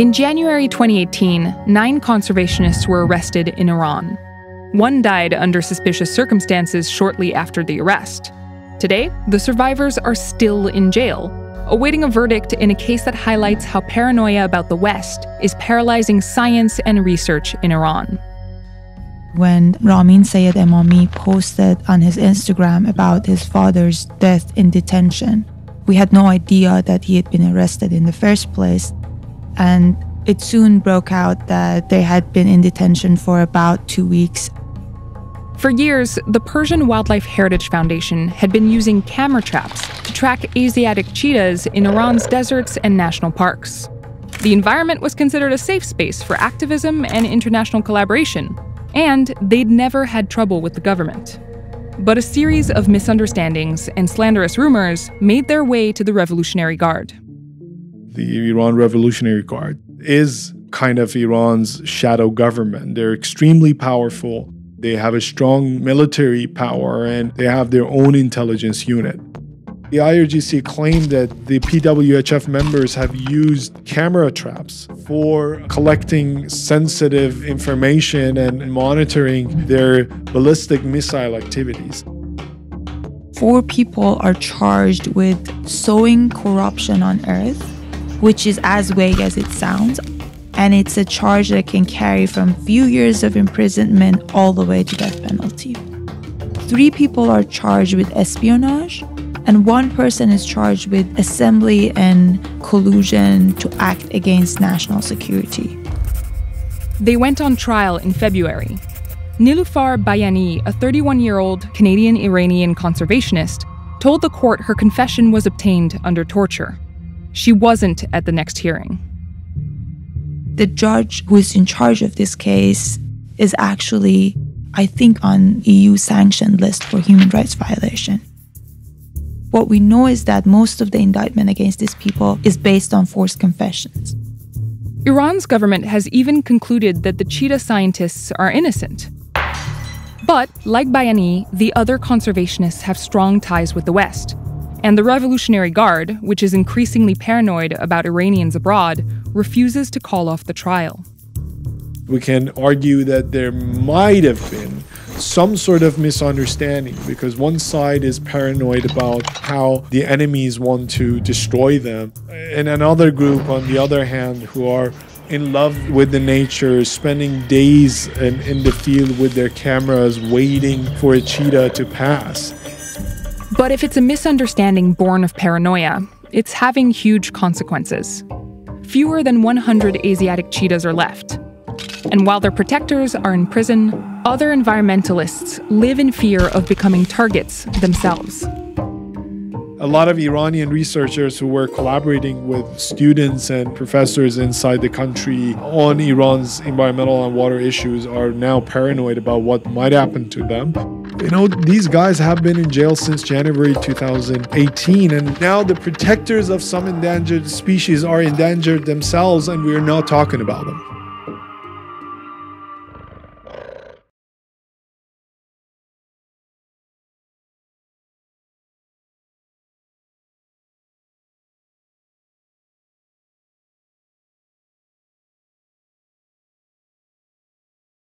In January 2018, nine conservationists were arrested in Iran. One died under suspicious circumstances shortly after the arrest. Today, the survivors are still in jail, awaiting a verdict in a case that highlights how paranoia about the West is paralyzing science and research in Iran. When Ramin Sayed Emami posted on his Instagram about his father's death in detention, we had no idea that he had been arrested in the first place. And it soon broke out that they had been in detention for about two weeks for years, the Persian Wildlife Heritage Foundation had been using camera traps to track Asiatic cheetahs in Iran's deserts and national parks. The environment was considered a safe space for activism and international collaboration, and they'd never had trouble with the government. But a series of misunderstandings and slanderous rumors made their way to the Revolutionary Guard. The Iran Revolutionary Guard is kind of Iran's shadow government. They're extremely powerful they have a strong military power and they have their own intelligence unit. The IRGC claimed that the PWHF members have used camera traps for collecting sensitive information and monitoring their ballistic missile activities. Four people are charged with sowing corruption on Earth, which is as vague as it sounds and it's a charge that can carry from few years of imprisonment all the way to death penalty. Three people are charged with espionage, and one person is charged with assembly and collusion to act against national security. They went on trial in February. Nilufar Bayani, a 31 year old Canadian Iranian conservationist, told the court her confession was obtained under torture. She wasn't at the next hearing the judge who is in charge of this case is actually, I think, on EU sanctioned list for human rights violation. What we know is that most of the indictment against these people is based on forced confessions. Iran's government has even concluded that the cheetah scientists are innocent. But, like Bayani, the other conservationists have strong ties with the West. And the Revolutionary Guard, which is increasingly paranoid about Iranians abroad, refuses to call off the trial. We can argue that there might have been some sort of misunderstanding because one side is paranoid about how the enemies want to destroy them, and another group, on the other hand, who are in love with the nature, spending days in, in the field with their cameras waiting for a cheetah to pass. But if it's a misunderstanding born of paranoia, it's having huge consequences fewer than 100 Asiatic cheetahs are left. And while their protectors are in prison, other environmentalists live in fear of becoming targets themselves. A lot of Iranian researchers who were collaborating with students and professors inside the country on Iran's environmental and water issues are now paranoid about what might happen to them. You know, these guys have been in jail since January 2018, and now the protectors of some endangered species are endangered themselves, and we're not talking about them.